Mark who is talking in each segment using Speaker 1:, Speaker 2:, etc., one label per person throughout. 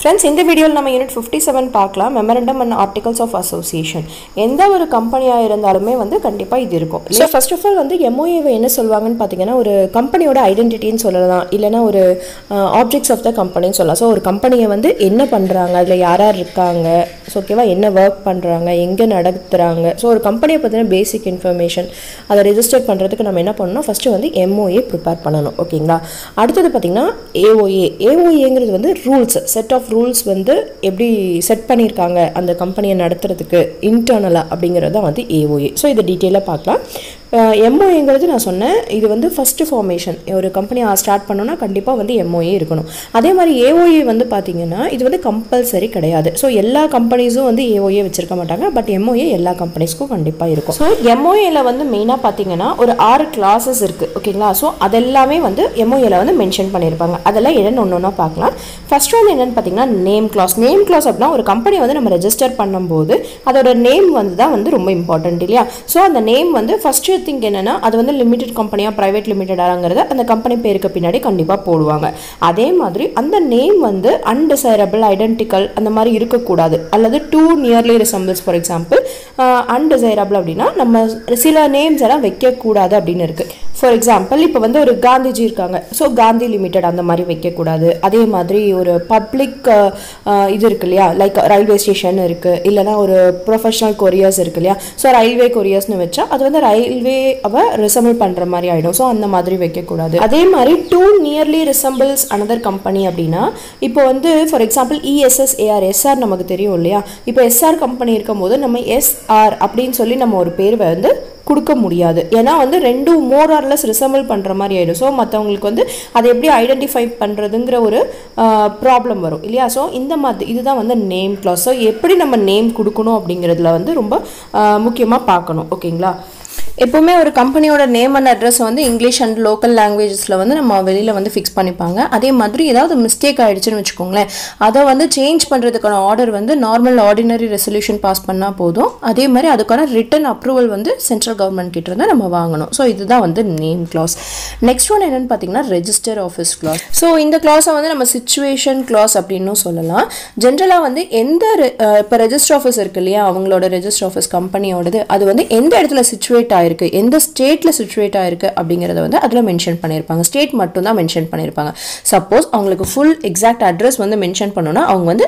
Speaker 1: Friends இந்த வீடியோவில் நம்ம யூனிட் ஃபிஃப்டி செவன் பார்க்கலாம். Memorandum and articles of association எந்த ஒரு கம்பெனியாக இருந்தாலுமே வந்து கண்டிப்பாக இது இருக்கும். ஸோ ஃபர்ஸ்ட் ஆஃப் ஆல் வந்து எம்ஓஏவை என்ன சொல்லுவாங்கன்னு பார்த்தீங்கன்னா ஒரு கம்பெனியோட ஐடென்டிட்டின்னு சொல்லலாம். இல்லைனா ஒரு ஆப்ஜெக்ட்ஸ் ஆஃப் த கம்பெனின்னு சொல்லலாம். ஸோ ஒரு கம்பெனியை வந்து என்ன பண்ணுறாங்க அதில் யார் யார் இருக்காங்க? ஸோ ஓகேவா என்ன ஒர்க் பண்ணுறாங்க எங்கே நடத்துகிறாங்க ஸோ ஒரு கம்பெனியை பற்றின பேசிக் இன்ஃபர்மேஷன் அதை ரிஜிஸ்டர் பண்ணுறதுக்கு நம்ம என்ன பண்ணணும்? ஃபஸ்ட்டு வந்து எம்ஓஏ ப்ரிப்பேர் பண்ணணும் ஓகேங்களா அடுத்தது பார்த்திங்கன்னா ஏஓஏ ஏஓஏங்கிறது வந்து ரூல்ஸ் செட் ஆஃப் ரூல்ஸ் வந்து எப்படி செட் பண்ணியிருக்காங்க அந்த கம்பெனியை நடத்துறதுக்கு இன்டர்னலாக அப்படிங்கிறது தான் வந்து ஏஓஏ ஸோ இதை டீட்டெயிலாக பார்க்கலாம். எம்ஓஏங்கிறது நான் சொன்னேன். இது வந்து ஃபஸ்ட்டு ஃபார்மேஷன் ஒரு கம்பெனியை ஸ்டார்ட் பண்ணோன்னா கண்டிப்பாக வந்து எம்ஓஏ இருக்கணும். அதே மாதிரி ஏஓஏ வந்து பார்த்தீங்கன்னா இது வந்து கம்பல்சரி கிடையாது. ஸோ எல்லா கம்பெனிஸும் வந்து ஏஓஏ வச்சுருக்க மாட்டாங்க. பட் எம்ஓஏ எல்லா கம்பெனிஸ்க்கும் கண்டிப்பாக இருக்கும். ஸோ எம்ஓஏல வந்து மெயினாக பார்த்தீங்கன்னா ஒரு ஆறு கிளாஸஸ் இருக்குது ஓகேங்களா ஸோ அதெல்லாமே வந்து எம்ஓஏல வந்து மென்ஷன் பண்ணியிருப்பாங்க அதெல்லாம் என்னென்னு ஒன்று ஒன்றா பார்க்கலாம் ஃபஸ்ட் ஒன் என்னென்னு பார்த்தீங்கன்னா நேம் கிளாஸ் நேம் கிளாஸ் அப்படின்னா ஒரு கம்பெனி வந்து நம்ம ரெஜிஸ்டர் பண்ணும்போது அதோட நேம் வந்து தான் வந்து ரொம்ப இம்பார்ட்டன்ட் இல்லையா? ஸோ அந்த நேம் வந்து ஃபஸ்ட்டு திங் என்னென்னா அது வந்து லிமிடெட் கம்பெனியாக ப்ரைவேட் லிமிட்டடாங்கிறத அந்த கம்பெனி பேருக்கு பின்னாடி கண்டிப்பாக போடுவாங்க. அதே மாதிரி அந்த நேம் வந்து அன்டிசைரபிள் ஐடென்டிக்கல் அந்த மாதிரி இருக்கக்கூடாது. அல்லது too nearly resembles for example undesirable அப்படின்னா நம்ம சில நேம்ஸ் எல்லாம் வைக்கக்கூடாது அப்படின்னு இருக்குது ஃபார் எக்ஸாம்பிள் இப்போ வந்து ஒரு காந்திஜி இருக்காங்க. ஸோ காந்தி லிமிடெட் அந்த மாதிரி வைக்கக்கூடாது. அதே மாதிரி ஒரு பப்ளிக் இது இருக்கு இல்லையா? லைக் ரயில்வே ஸ்டேஷன் இருக்குது இல்லைனா ஒரு ப்ரொஃபஷனல் கொரியர்ஸ் இருக்கு இல்லையா? ஸோ ரயில்வே கொரியர்ஸ்னு வச்சா அது வந்து ரயில்வே அவ ரிசம்பிள் பண்ணுற மாதிரி ஆகிடும் ஸோ அந்த மாதிரி வைக்கக்கூடாது. அதே மாதிரி too nearly resembles another company அப்படின்னா இப்போ வந்து for example ESS AR SR நமக்கு தெரியும் இல்லையா? இப்போ எஸ்ஆர் கம்பெனி இருக்கும்போது நம்ம எஸ்ஆர் அப்படின்னு சொல்லி நம்ம ஒரு பேர் வந்து கொடுக்க முடியாது. ஏன்னா வந்து ரெண்டும் மோர் ஆர்லெஸ் ரிசம்பிள் பண்ணுற மாதிரி ஆயிடும். ஸோ மற்றவங்களுக்கு வந்து அதை எப்படி ஐடென்டிஃபை பண்ணுறதுங்கிற ஒரு ப்ராப்ளம் வரும். இல்லையா? ஸோ இந்த மாதிரி இதுதான் வந்து நேம் கிளாஸ் ஸோ எப்படி நம்ம நேம் கொடுக்கணும் அப்படிங்கிறதுல வந்து ரொம்ப முக்கியமாக பார்க்கணும். ஓகேங்களா எப்போவுமே ஒரு கம்பெனியோட நேம் அண்ட் அட்ரஸ் வந்து இங்கிலீஷ் அண்ட் லோக்கல் லாங்குவேஜஸில் வந்து நம்ம வெளியில் வந்து ஃபிக்ஸ் பண்ணிப்பாங்க. அதே மாதிரி ஏதாவது மிஸ்டேக் ஆகிடுச்சுன்னு வச்சுக்கோங்களேன். அதை வந்து சேஞ்ச் பண்ணுறதுக்கான ஆர்டர் வந்து நார்மல் ஆர்டினரி ரெசல்யூஷன் பாஸ் பண்ணால் போதும். அதே மாதிரி அதுக்கான ரிட்டன் அப்ரூவல் வந்து சென்ட்ரல் கவர்மெண்ட் கிட்ட இருந்து நம்ம வாங்கணும். ஸோ இதுதான் வந்து நேம் கிளாஸ் நெக்ஸ்ட் ஒன் என்னென்னு பார்த்தீங்கன்னா ரெஜிஸ்டர் ஆஃபீஸ் கிளாஸ் ஸோ இந்த கிளாஸை வந்து நம்ம சுச்சுவேஷன் கிளாஸ் அப்படின்னும் சொல்லலாம். ஜென்ரலாக வந்து எந்த இப்போ ரெஜிஸ்டர் ஆஃபீஸ் இருக்கு இல்லையா? அவங்களோட ரெஜிஸ்டர் ஆஃபீஸ் கம்பெனியோடது அது வந்து எந்த இடத்துல சுச்சுவேட் ஆகிருக்கு எந்த ஸ்டேட்டில் சுச்சுவேட் ஆயிருக்கு அப்படிங்கிறத வந்து அதில் மென்ஷன் பண்ணியிருப்பாங்க ஸ்டேட் மட்டும் தான் மென்ஷன் பண்ணியிருப்பாங்க சப்போஸ் அவங்களுக்கு ஃபுல் எக்ஸாக்ட் அட்ரஸ் வந்து மென்ஷன் பண்ணணும்னா அவங்க வந்து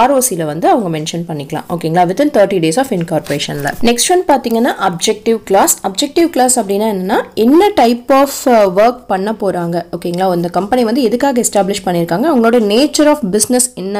Speaker 1: ஆர்ஓசியில் வந்து அவங்க மென்ஷன் பண்ணிக்கலாம். ஓகேங்களா வித்தின் தேர்ட்டி டேஸ் ஆஃப் இன்கார்பரேஷனில் நெக்ஸ்ட் ஒன் பார்த்தீங்கன்னா அப்ஜெக்டிவ் கிளாஸ் அப்ஜெக்டிவ் கிளாஸ் அப்படின்னா என்னன்னா என்ன டைப் ஆஃப் ஒர்க் பண்ண போகிறாங்க ஓகேங்களா அந்த கம்பெனி வந்து எதுக்காக எஸ்டாப்ளிஷ் பண்ணியிருக்காங்க அவங்களோட நேச்சர் ஆஃப் பிஸ்னஸ் என்ன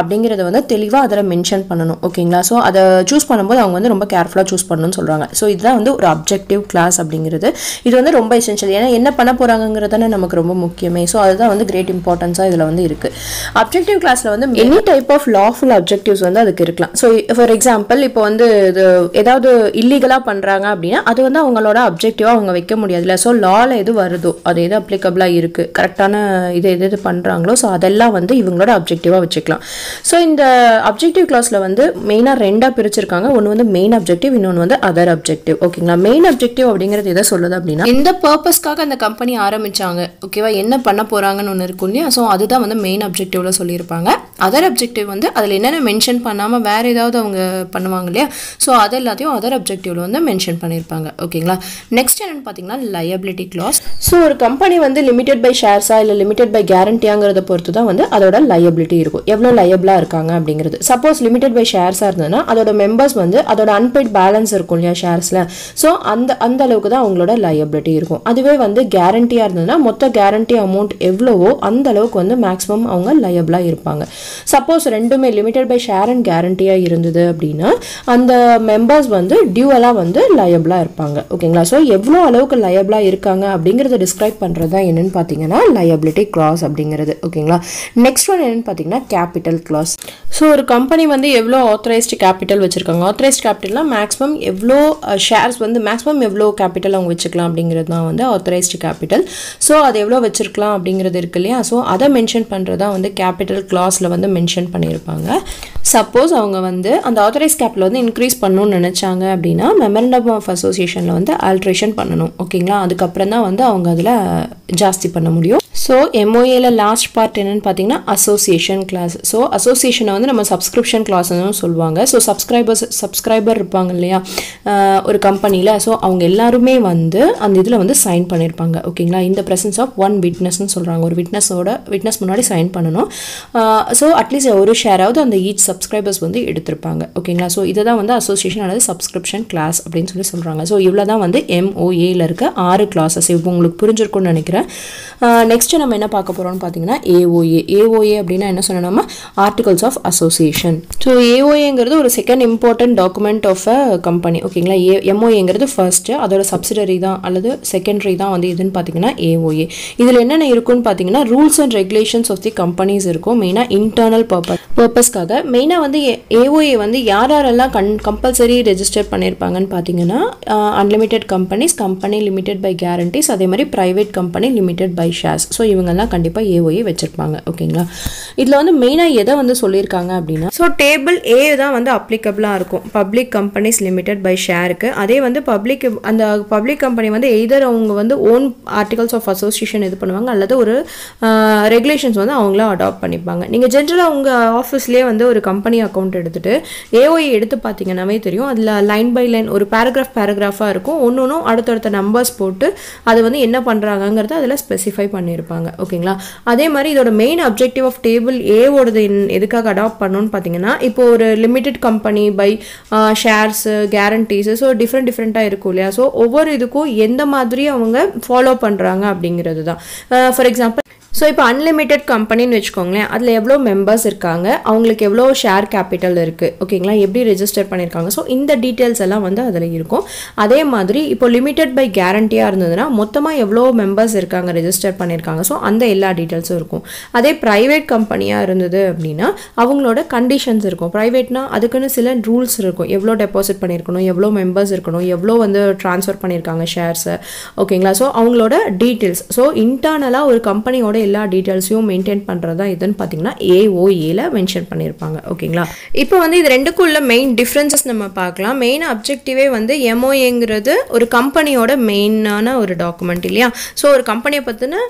Speaker 1: அப்படிங்கிறத வந்து தெளிவாக அதில் மென்ஷன் பண்ணணும். ஓகேங்களா ஸோ அதை சூஸ் பண்ணும்போது அவங்க வந்து ரொம்ப கேர்ஃபுல்லாக சூஸ் பண்ணணும்னு சொல்கிறாங்க ஸோ இதுதான் வந்து ஒரு அப்ஜெக்டிவ் கிளாஸ் அப்படிங்கிறது இது வந்து ரொம்ப எசென்ஷியல் ஏன்னா என்ன பண்ண போகிறாங்கிறது தானே நமக்கு ரொம்ப முக்கியமே. ஸோ அதுதான் வந்து கிரேட் இம்பார்ட்டன்ஸாக இதில் வந்து இருக்குது அப்ஜெக்டிவ் கிளாஸில் வந்து any type of lawful objectives வந்து அதுக்கு இருக்கலாம். ஸோ ஃபார் எக்ஸாம்பிள் இப்போ வந்து இது ஏதாவது இல்லீகலாக பண்ணுறாங்க அப்படின்னா அது வந்து அவங்களோட அப்ஜெக்டிவாக அவங்க வைக்க முடியாதுல்ல. ஸோ லாவில் எது வருதோ அது எது அப்ளிகபிளாக இருக்குது கரெக்டான இது எது எது பண்ணுறாங்களோ ஸோ அதெல்லாம் வந்து இவங்களோட அப்ஜெக்டிவாக வச்சுக்கலாம். ஸோ இந்த அப்ஜெக்டிவ் கிளாஸில் வந்து மெயினாக ரெண்டாக பிரிச்சிருக்காங்க. ஒன்று வந்து மெயின் அப்ஜெக்டிவ் இன்னொன்று வந்து அதர் அப்ஜெக்டிவ் ஓகேங்களா மெயின் அப்ஜெக்டிவ் அப்படிங்கிறது எதை சொல்லுது அப்படின்னா எந்த பர்பஸ்க்காக அந்த கம்பெனி ஆரம்பிச்சாங்க ஓகேவா என்ன பண்ண போகிறாங்கன்னு ஒன்று இருக்கும் இல்லையா? ஸோ அதுதான் வந்து மெயின் அப்ஜெக்டிவ்ல சொல்லியிருப்பாங்க. அதர் அப்ஜெக்டிவ் வந்து அதில் என்னென்ன மென்ஷன் பண்ணாமல் வேறு ஏதாவது அவங்க பண்ணுவாங்க இல்லையா? ஸோ அது எல்லாத்தையும் அதர் அப்ஜெக்டிவ்ல வந்து மென்ஷன் பண்ணியிருப்பாங்க ஓகேங்களா நெக்ஸ்ட் என்னென்னு பார்த்தீங்கன்னா லயபிலிட்டி கிளாஸ் ஸோ ஒரு கம்பெனி வந்து லிமிடெட் பை ஷேர்ஸா இல்லை லிமிடெட் பை கேரண்டியாங்கிறத பொறுத்து தான் வந்து அதோட லயபிலிட்டி இருக்கும். எவ்வளோ லயபிளாக இருக்காங்க அப்படிங்கிறது. சப்போஸ் லிமிடெட் பை ஷேர்ஸாக இருந்ததுன்னா அதோட மெம்பர்ஸ் வந்து அதோட அன்பெய்ட் பேலன்ஸ் இருக்கும் இல்லையா ஷேர்ஸில் ஸோ அந்த அந்த அளவுக்கு தான் அவங்களோட லயபிலிட்டி இருக்கும். அதுவே வந்து கேரண்டியாக இருந்ததுன்னா மொத்த கேரண்டி அமௌண்ட் எவ்வளவோ அந்த அளவுக்கு வந்து மேக்ஸிமம் அவங்க லயபிளாக இருப்பாங்க. சப்போஸ் ரெண்டுமே லிமிடெட் பை ஷேர் அண்ட் கேரண்டியாக இருந்தது அப்படின்னா அந்த மெம்பர்ஸ் வந்து டியூவலாக வந்து லயபிளாக இருப்பாங்க. ஓகேங்களா ஸோ எவ்வளோ அளவுக்கு லயபிளாக இருக்காங்க அப்படிங்கிறத டிஸ்கிரைப் பண்ணுறது தான் என்னென்னு பார்த்தீங்கன்னா லயபிலிட்டி கிளாஸ் அப்படிங்கிறது. ஓகேங்களா நெக்ஸ்ட் ஒன் என்னென்னு பார்த்தீங்கன்னா கேபிட்டல் கிளாஸ் ஸோ ஒரு கம்பெனி வந்து எவ்வளோ ஆத்தரைஸ்டு கேபிட்டல் வச்சுருக்காங்க? ஆத்தரைஸ்ட் கேபிட்டல்னால் மேக்ஸிமம் எவ்வளோ ஷேர்ஸ் வந்து மேக்ஸிமம் எவ்வளோ கேபிட்டல் அவங்க வச்சுக்கலாம் அப்படிங்கிறது தான் வந்து ஆத்தரைஸ்டு கேபிட்டல் ஸோ அது எவ்வளோ வச்சுருக்கலாம் அப்படிங்கிறது இருக்கு இல்லையா? ஸோ அதை மென்ஷன் பண்ணுறது தான் வந்து கேபிட்டல் கிளாஸில் வந்து மென்ஷன் பண்ணியிருப்பாங்க. சப்போஸ் அவங்க வந்து அந்த ஆத்தரைஸ் கேப்பில் வந்து இன்க்ரீஸ் பண்ணணும்னு நினச்சாங்க அப்படின்னா மெமரண்டம் ஆஃப் அசோசியேஷனில் வந்து ஆல்ட்ரேஷன் பண்ணணும். ஓகேங்களா அதுக்கப்புறம் தான் வந்து அவங்க அதில் ஜாஸ்தி பண்ண முடியும். ஸோ எம்ஓஏல லாஸ்ட் பார்ட் என்னென்னு பார்த்தீங்கன்னா அசோசியேஷன் கிளாஸ் ஸோ அசோசியேஷனை வந்து நம்ம சப்ஸ்கிரிப்ஷன் கிளாஸ்னு சொல்லுவாங்க. ஸோ சப்ஸ்கிரைபர்ஸ் சப்ஸ்கிரைபர் இருப்பாங்க இல்லையா? ஒரு கம்பெனியில் ஸோ அவங்க எல்லாருமே வந்து அந்த இதில் வந்து சைன் பண்ணியிருப்பாங்க ஓகேங்களா இந்த ப்ரெசன்ஸ் ஆஃப் ஒன் விட்னஸ்னு சொல்கிறாங்க ஒரு விட்னஸோட விட்னஸ் முன்னாடி சைன் பண்ணணும். ஸோ அட்லீஸ்ட் ஒரு ஷேராவது அந்த ஈச் சப்ஸ்கிரைபர்ஸ் வந்து எடுத்திருப்பாங்க. ஓகேங்களா ஸோ இதை தான் வந்து அசோசியேஷன் அல்லது சப்ஸ்கிரிப்ஷன் கிளாஸ் அப்படின்னு சொல்லி சொல்கிறாங்க ஸோ இவ்வளோ தான் வந்து எம்ஓஏயில் இருக்க ஆறு கிளாஸஸ் இப்போ உங்களுக்கு புரிஞ்சிருக்கும்னு நினைக்கிறேன். நெக்ஸ்ட் நம்ம என்ன பார்க்க போகிறோம்னு பார்த்தீங்கன்னா ஏஓஏ ஏஓஏ அப்படின்னா என்ன சொன்னோம்னா ஆர்டிகல்ஸ் ஆஃப் அசோசியேஷன் ஸோ ஏஓஏங்கிறது ஒரு second important document of a company ஓகேங்களா ஏ எம்ஓஏங்கிறது ஃபர்ஸ்ட்டு அதோட சப்சிடரி தான் அல்லது செகண்டரி தான் வந்து இதுன்னு பார்த்தீங்கன்னா ஏஓஏ இதில் என்னென்ன இருக்குன்னு பார்த்தீங்கன்னா rules and regulations of the companies இருக்கும். மெயினாக இன்டர்னல் பர்பஸ் பர்பஸ்க்காக மெயினாக வந்து ஏஓஏ வந்து யார் யாரெல்லாம் கண் கம்பல்சரி ரெஜிஸ்டர் பண்ணியிருப்பாங்கன்னு பார்த்தீங்கன்னா unlimited companies company limited by guarantees அதே மாதிரி private company limited by shares so இவங்கெல்லாம் கண்டிப்பாக ஏஓஏ வச்சுருப்பாங்க ஓகேங்களா இதில் வந்து மெயினாக எதை வந்து சொல்லியிருக்காங்க அப்படின்னா ஸோ டேபிள் ஏ தான் வந்து அப்ளிகபிளாக இருக்கும். பப்ளிக் கம்பெனிஸ் லிமிடெட் பை ஷேருக்கு அதே வந்து பப்ளிக் அந்த பப்ளிக் கம்பெனி வந்து எய்தர் அவங்க வந்து ஓன் ஆர்டிகல்ஸ் ஆஃப் அசோசியேஷன் இது பண்ணுவாங்க அல்லது ஒரு ரெகுலேஷன்ஸ் வந்து அவங்களா அடாப்ட் பண்ணிப்பாங்க. நீங்கள் ஜென்ரலாக உங்கள் ஆஃபீஸ்லேயே வந்து ஒரு கம்பெனி அக்கௌண்ட் எடுத்துகிட்டு ஏஓஏ எடுத்து பார்த்தீங்கன்னாவே தெரியும். அதில் லைன் பை லைன் ஒரு பேராகிராஃப் பேராகிராஃபாக இருக்கும். ஒன்று ஒன்றும் அடுத்தடுத்த நம்பர்ஸ் போட்டு அது வந்து என்ன பண்ணுறாங்கங்கிறத அதில் ஸ்பெசிஃபை பண்ணியிருப்பாங்க. ஓகேங்களா அதே மாதிரி இதோட மெயின் அப்ஜெக்டிவ் ஆஃப் டேபிள் ஏவோடது எதுக்காக அடாப்ட் பண்ணணும்னு பார்த்தீங்கன்னா இப்போ ஒரு limited company by shares guarantees so different டிஃப்ரெண்ட்டாக இருக்கும் இல்லையா? ஸோ ஒவ்வொரு இதுக்கும் எந்த மாதிரி அவங்க ஃபாலோ பண்ணுறாங்க அப்படிங்கிறது தான் ஃபார் எக்ஸாம்பிள் ஸோ இப்போ அன்லிமிட்டெட் கம்பெனின்னு வச்சுக்கோங்களேன் அதில் எவ்வளோ மெம்பர்ஸ் இருக்காங்க அவங்களுக்கு எவ்வளோ ஷேர் கேபிட்டல் இருக்குது ஓகேங்களா எப்படி ரெஜிஸ்டர் பண்ணியிருக்காங்க ஸோ இந்த டீட்டெயில்ஸ் எல்லாம் வந்து அதில் இருக்கும். அதே மாதிரி இப்போ லிமிட்டெட் பை கேரண்டியாக இருந்ததுன்னா மொத்தமாக எவ்வளோ மெம்பர்ஸ் இருக்காங்க ரெஜிஸ்டர் பண்ணியிருக்காங்க ஸோ அந்த எல்லா டீட்டெயில்ஸும் இருக்கும். அதே ப்ரைவேட் கம்பெனியாக இருந்தது அப்படின்னா அவங்களோட கண்டிஷன்ஸ் இருக்கும். ப்ரைவேட்னா அதுக்குன்னு சில ரூல்ஸ் இருக்கும். எவ்வளோ டெபாசிட் பண்ணியிருக்கணும் எவ்வளோ மெம்பர்ஸ் இருக்கணும் எவ்வளோ வந்து ட்ரான்ஸ்ஃபர் பண்ணியிருக்காங்க ஷேர்ஸை ஓகேங்களா ஸோ அவங்களோட டீட்டெயில்ஸ் ஸோ இன்டர்னலாக ஒரு கம்பெனியோட எல்லா டீட்டெயில்ஸையும் மெயின்டைன் பண்ணுறது தான் இதுன்னு பார்த்தீங்கன்னா ஏஓஏல மென்ஷன் பண்ணியிருப்பாங்க ஓகேங்களா? இப்போ வந்து இது ரெண்டுக்கும் உள்ள மெயின் டிஃப்ரென்சஸ் நம்ம பார்க்கலாம். மெயின் அப்ஜெக்டிவே வந்து எம்ஓஏங்கிறது ஒரு கம்பெனியோட மெயினான ஒரு டாக்குமெண்ட் இல்லையா? ஸோ ஒரு கம்பெனியை பற்றின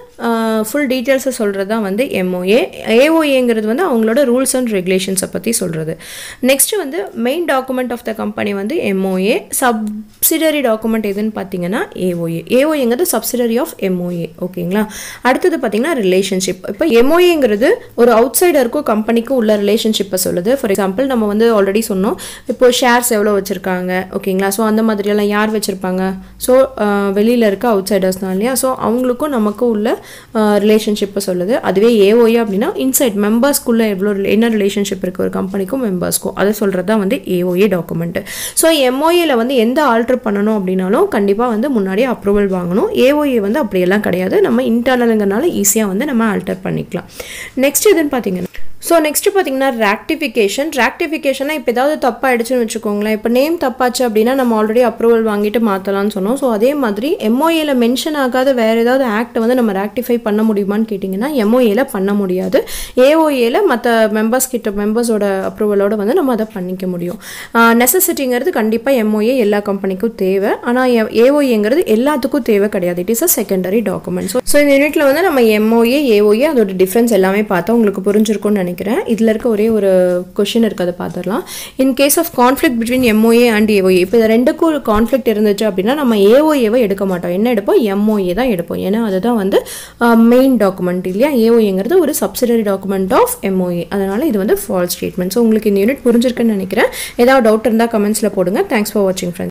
Speaker 1: ஃபுல் டீட்டெயில்ஸை சொல்கிறது தான் வந்து எம்ஓஏ ஏஓஏங்கிறது வந்து அவங்களோட ரூல்ஸ் அண்ட் ரெகுலேஷன்ஸை பற்றி சொல்கிறது நெக்ஸ்ட் வந்து main document of the company வந்து எம்ஓஏ சப்சிடரி டாக்குமெண்ட் எதுன்னு பார்த்தீங்கன்னா ஏஓஏ ஏஓஏங்கிறது சப்சிடரி ஆஃப் எம்ஓஏ ஓகேங்களா? அடுத்தது பார்த்தீங்கன்னா ரிலேஷன்ஷிப் இப்போ எம்ஓஏங்கிறது ஒரு அவுட் சைடருக்கும் கம்பெனிக்கும் உள்ள ரிலேஷன்ஷிப்பை சொல்லுது. ஃபார் எக்ஸாம்பிள் நம்ம வந்து ஆல்ரெடி சொன்னோம் இப்போ ஷேர்ஸ் எவ்வளோ வச்சுருக்காங்க ஓகேங்களா ஸோ அந்த மாதிரியெல்லாம் யார் வச்சுருப்பாங்க? ஸோ வெளியில் இருக்க அவுட் சைடர்ஸ் தான் இல்லையா? ஸோ அவங்களுக்கும் நமக்கும் உள்ள ரிலேஷன்ஷிப்பை சொல்லுது. அதுவே ஏஓஏ அப்படின்னா இன்சைட் மெம்பர்ஸ்க்குள்ளே எவ்வளோ என்ன ரிலேஷன்ஷிப் இருக்குது ஒரு கம்பெனிக்கும் மெம்பர்ஸ்க்கும் அதை சொல்கிறது தான் வந்து ஏஓஏ டாக்குமெண்ட்டு ஸோ எம்ஓஏல வந்து எந்த ஆல்ட்ரு பண்ணணும் அப்படின்னாலும் கண்டிப்பாக வந்து முன்னாடியே அப்ரூவல் வாங்கணும். ஏஓஏ வந்து அப்படியெல்லாம் கிடையாது. நம்ம இன்டர்னலுங்கிறனால ஈஸியாக வந்து நம்ம ஆல்டர் பண்ணிக்கலாம். நெக்ஸ்ட் எதுன்னு பார்த்தீங்கன்னா ஸோ நெக்ஸ்ட் பார்த்தீங்கன்னா ராக்டிஃபிகேஷன் ராக்டிஃபிகேஷனாக இப்போ ஏதாவது தப்பாயிடுச்சுன்னு வச்சுக்கோங்களேன். இப்போ நேம் தப்பாச்சு அப்படின்னா நம்ம ஆல்ரெடி அப்ரூவல் வாங்கிட்டு மாற்றலாம்னு சொன்னோம். ஸோ அதே மாதிரி எம்ஓஏல மென்ஷன் ஆகாத வேறு ஏதாவது ஆக்டை வந்து நம்ம ராக்டிஃபை பண்ண முடியுமான்னு கேட்டிங்கன்னா எம்ஓஏல பண்ண முடியாது. ஏஓஏல மற்ற மெம்பர்ஸ் கிட்ட மெம்பர்ஸோட அப்ரூவலோட வந்து நம்ம அதை பண்ணிக்க முடியும். நெசசிட்டிங்கிறது கண்டிப்பாக எம்ஓஏ எல்லா கம்பெனிக்கும் தேவை. ஆனால் ஏஓஏங்கிறது எல்லாத்துக்கும் தேவை கிடையாது. It is a secondary document so இந்த யூனிட்டில் வந்து நம்ம எம்ஓஏ ஏஓஏ அதோட டிஃப்ரென்ஸ் எல்லாமே பார்த்தா உங்களுக்கு புரிஞ்சிருக்கும்னு நினைக்கிறேன். இதில் இருக்க ஒரே ஒரு கொஷின் இருக்குது அதை பார்த்துடலாம். In case of conflict between MOA and AOA இப்போ இது ரெண்டுக்கும் கான்ஃப்ளிக் கான்ஃப்ளிக்ட் இருந்துச்சு அப்படின்னா நம்ம ஏஓஏவை எடுக்க மாட்டோம். என்ன எடுப்போம்? எம்ஓஏ தான் எடுப்போம். ஏன்னா அதுதான் வந்து மெயின் டாக்குமெண்ட் இல்லையா? ஏஓஏங்கிறது ஒரு சப்சிடரி டாக்குமெண்ட் ஆஃப் எம்ஓஏ அதனால் இது வந்து ஃபால்ஸ் ஸ்டேட்மெண்ட் ஸோ உங்களுக்கு இந்த யூனிட் புரிஞ்சிருக்குன்னு நினைக்கிறேன். ஏதாவது டவுட் இருந்தால் கமெண்ட்ஸில் போடுங்க. தேங்க்ஸ் ஃபார் வாட்சிங் ஃப்ரெண்ட்ஸ்